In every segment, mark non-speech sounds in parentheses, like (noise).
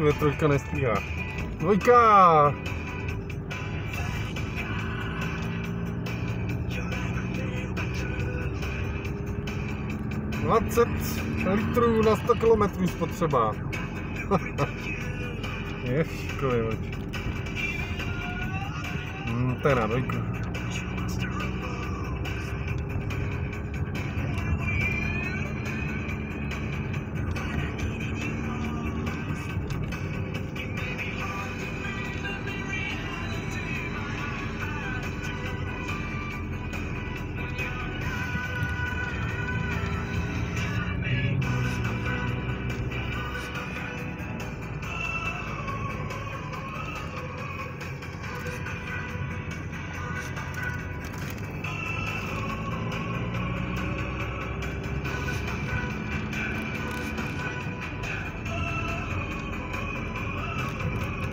respektive trojka nestíhá. Dvojka! Dvacet litrů na 100 km spotřeba. (laughs) Ježkovi, hmm, to je na dvojku.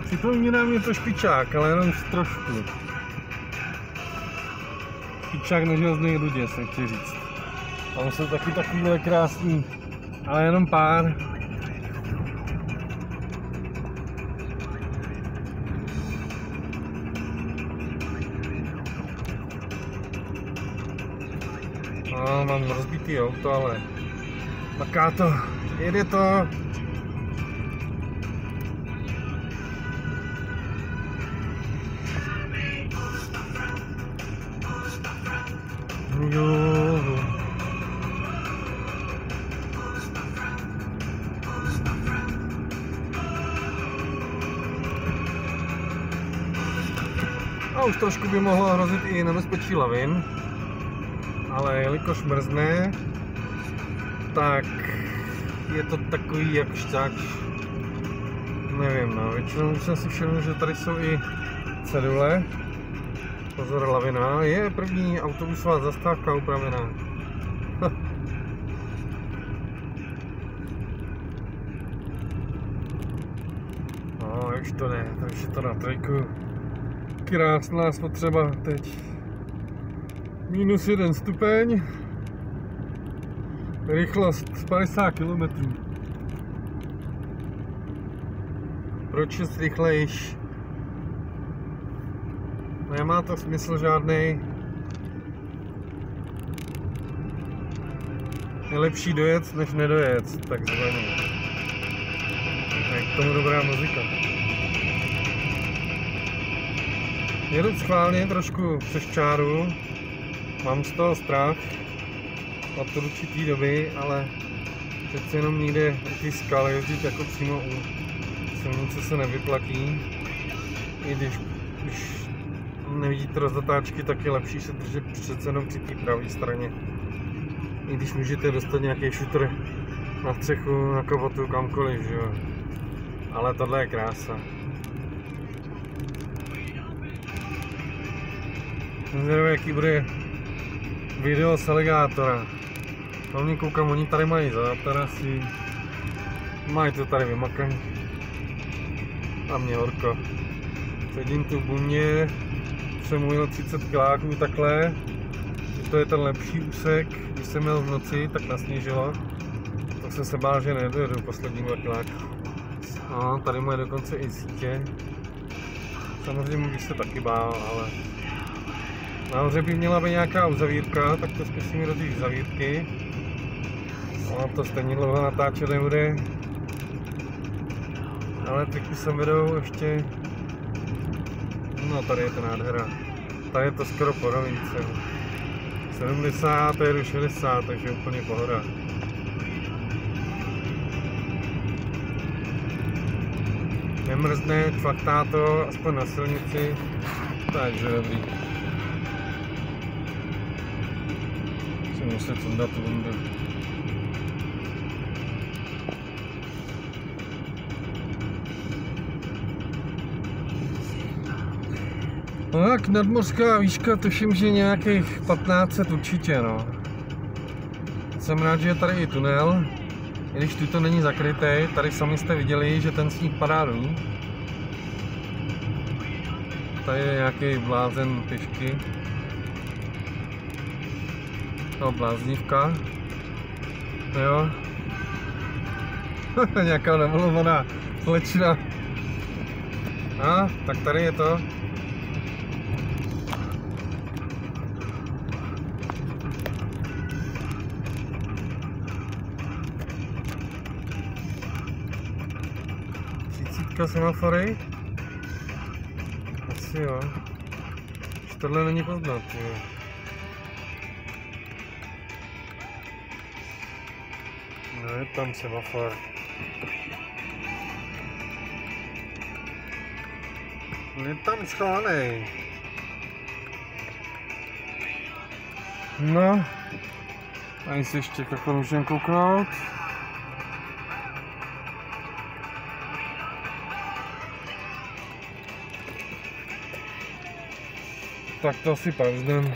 Připomíná mě to špičák, ale jenom trošku. Špičák na železné rudě, se chci říct. Tam jsou taky takovýhle krásný, ale jenom pár. No, mám rozbitý auto, ale maká to, jede to. Jo. A už trošku by mohlo hrozit i nebezpečí lavin, ale jelikož mrzne, tak je to takový jak šťáč. Nevím, no, většinou jsem si všiml, že tady jsou i cedule, Pozor, lavina. Je první autobusová zastávka upravená. (laughs) no, už to ne, takže to na trojku. Krásná spotřeba teď. Minus jeden stupeň. Rychlost 50 km. Proč je rychlejší? Nemá to smysl žádný. Je lepší dojet, než nedojet, takzvaně. Je k tomu dobrá muzika. Jedu schválně trošku přes čáru, mám z toho strach od určitý doby, ale přece jenom někde ty skaly jezdit jako přímo u silnice se nevyplatí, i když, když nevidíte rozdatáčky, tak je lepší se držet přece jenom při té pravé straně. I když můžete dostat nějaký šutr na střechu, na kapotu, kamkoliv, že jo. Ale tohle je krása. Zvědavý, jaký bude video z aligátora. Hlavně koukám, oni tady mají zatarasy. Mají to tady vymakaný. A mě horko. Sedím tu v bumě, jsem ujel 30 kiláků takhle, to je ten lepší úsek, když jsem měl v noci, tak nasněžilo, tak jsem se bál, že nedojedu poslední dva kiláky. No, tady moje dokonce i sítě. Samozřejmě bych se taky bál, ale nahoře by měla být nějaká uzavírka, tak to zkusím do té uzavírky. No, to stejně dlouho natáčet nebude. Ale teď jsem vedou ještě No tady je to nádhera. Tady je to skoro po rovince. 70, jedu 60, takže úplně pohoda. Nemrzne, flaktá to, aspoň na silnici, takže dobrý. Musím muset sundat bundu. No tak nadmořská výška, tuším, že nějakých 1500 určitě, no. Jsem rád, že je tady i tunel, i když tu to není zakrytý, tady sami jste viděli, že ten sníh padá dolů. Tady je nějaký blázen pěšky. No, bláznivka. Jo. (laughs) Nějaká namalovaná slečna. A, tak tady je to. Třicítka semafory? Asi jo. Už tohle není poznat, jo. No je tam semafor. Je tam schovaný. No, tady si ještě takhle můžeme kouknout. Tak to asi pavzdem.